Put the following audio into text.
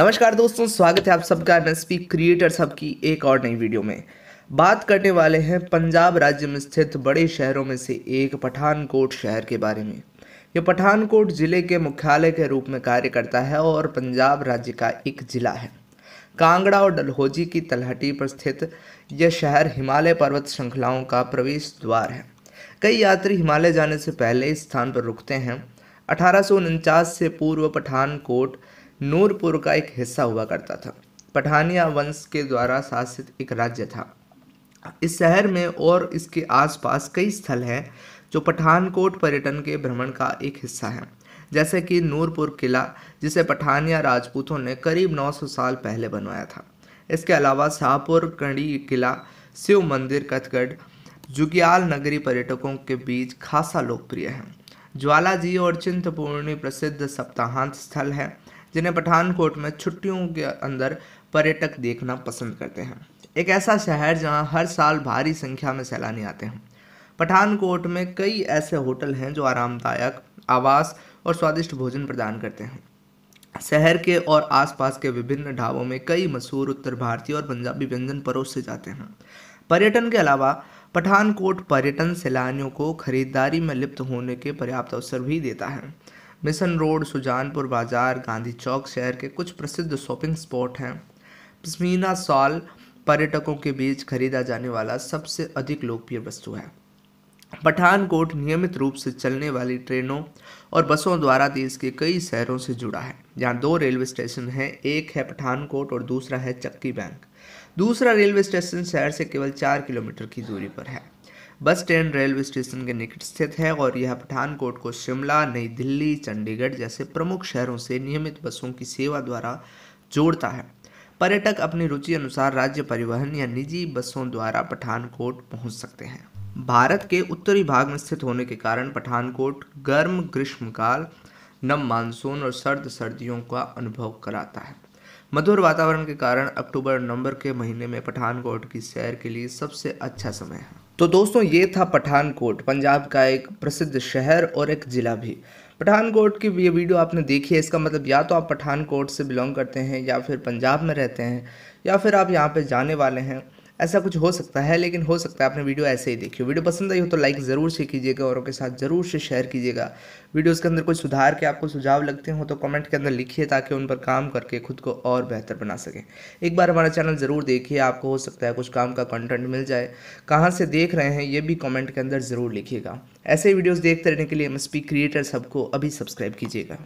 नमस्कार दोस्तों, स्वागत है आप सबका एनएसपी क्रिएटर सब की एक और नई वीडियो में। बात करने वाले हैं पंजाब राज्य में स्थित बड़े शहरों में से एक पठानकोट शहर के बारे में। यह पठानकोट ज़िले के मुख्यालय के रूप में कार्य करता है और पंजाब राज्य का एक जिला है। कांगड़ा और डलहौजी की तलहटी पर स्थित यह शहर हिमालय पर्वत श्रृंखलाओं का प्रवेश द्वार है। कई यात्री हिमालय जाने से पहले इस स्थान पर रुकते हैं। अठारह सौ उनचास से पूर्व पठानकोट नूरपुर का एक हिस्सा हुआ करता था। पठानिया वंश के द्वारा शासित एक राज्य था। इस शहर में और इसके आसपास कई स्थल हैं, जो पठानकोट पर्यटन के भ्रमण का एक हिस्सा है। जैसे कि नूरपुर किला, जिसे पठानिया राजपूतों ने करीब 900 साल पहले बनवाया था। इसके अलावा शाहपुर कड़ी किला, शिव मंदिर, कथगढ़, जुग्याल नगरी पर्यटकों के बीच खासा लोकप्रिय है। ज्वालाजी और चिंतपूर्णी प्रसिद्ध सप्ताहांत स्थल है। जिन्हें पठानकोट में छुट्टियों के अंदर पर्यटक देखना पसंद करते हैं। एक ऐसा शहर जहाँ हर साल भारी संख्या में सैलानी आते हैं। पठानकोट में कई ऐसे होटल हैं जो आरामदायक, आवास और स्वादिष्ट भोजन प्रदान करते हैं। शहर के और आसपास के विभिन्न ढाबों में कई मशहूर उत्तर भारतीय और पंजाबी व्यंजन परोसे जाते हैं। पर्यटन के अलावा, पठानकोट पर्यटन सैलानियों को खरीदारी में लिप्त होने के पर्याप्त अवसर भी देता है। मिशन रोड, सुजानपुर बाज़ार, गांधी चौक शहर के कुछ प्रसिद्ध शॉपिंग स्पॉट हैं। पश्मीना सॉल पर्यटकों के बीच खरीदा जाने वाला सबसे अधिक लोकप्रिय वस्तु है। पठानकोट नियमित रूप से चलने वाली ट्रेनों और बसों द्वारा देश के कई शहरों से जुड़ा है। जहाँ दो रेलवे स्टेशन हैं, एक है पठानकोट और दूसरा है चक्की बैंक। दूसरा रेलवे स्टेशन शहर से केवल चार किलोमीटर की दूरी पर है। बस स्टैंड रेलवे स्टेशन के निकट स्थित है और यह पठानकोट को शिमला, नई दिल्ली, चंडीगढ़ जैसे प्रमुख शहरों से नियमित बसों की सेवा द्वारा जोड़ता है। पर्यटक अपनी रुचि अनुसार राज्य परिवहन या निजी बसों द्वारा पठानकोट पहुँच सकते हैं। भारत के उत्तरी भाग में स्थित होने के कारण पठानकोट गर्म, ग्रीष्मकाल, नम मानसून और सर्द सर्दियों का अनुभव कराता है। मधुर वातावरण के कारण अक्टूबर नवंबर के महीने में पठानकोट की सैर के लिए सबसे अच्छा समय है। तो दोस्तों, ये था पठानकोट, पंजाब का एक प्रसिद्ध शहर और एक ज़िला भी। पठानकोट की ये वीडियो आपने देखी है, इसका मतलब या तो आप पठानकोट से बिलोंग करते हैं या फिर पंजाब में रहते हैं या फिर आप यहाँ पे जाने वाले हैं। ऐसा कुछ हो सकता है, लेकिन हो सकता है आपने वीडियो ऐसे ही देखी हो। वीडियो पसंद आई हो तो लाइक ज़रूर से कीजिएगा औरों के साथ ज़रूर से शेयर कीजिएगा। वीडियोज़ के अंदर कोई सुधार के आपको सुझाव लगते हो तो कमेंट के अंदर लिखिए ताकि उन पर काम करके खुद को और बेहतर बना सकें। एक बार हमारा चैनल ज़रूर देखिए, आपको हो सकता है कुछ काम का कंटेंट मिल जाए। कहाँ से देख रहे हैं, ये भी कमेंट के अंदर ज़रूर लिखिएगा। ऐसे ही वीडियोज़ देखते रहने के लिए एमएसपी क्रिएटर सबको अभी सब्सक्राइब कीजिएगा।